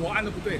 我按的不对